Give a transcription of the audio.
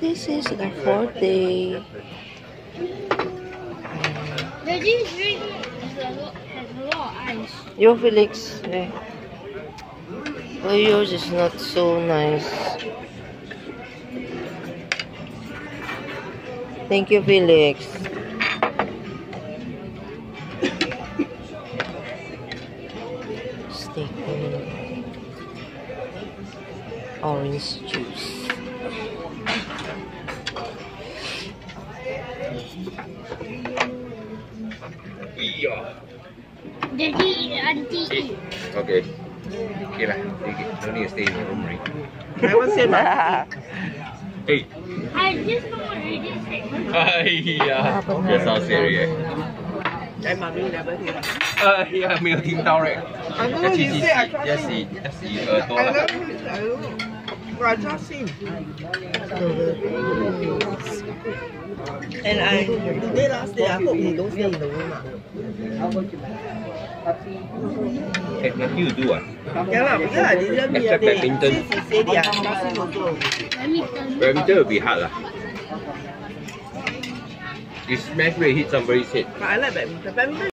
This is the fourth day. This drink has a lot, has a lot of ice. Yo, Felix. Eh. Well, yours is not so nice. Thank you, Felix. Steak orange juice. Daddy eat, auntie eat. Okay. Okay lah. Okay. Don't need to stay in the room, right? Never say my Hey. I just know already said. 哎呀，介绍 Siri 哎，妈咪 never hear. 哎呀，没有听到嘞。 I know 要 he 洗洗洗， say I 要 trust 洗 him. 要洗耳朵 I 了。 never I don't know. But I trust him. And I today last day I hope he don't stay in the room. Eh, nothing to do ah. Yeah because I didn't hear Except badminton. since he say they are trusting also. Let me tell you. Badminton will be hard lah. You smash will hit somebody's head. But I like badminton. Badminton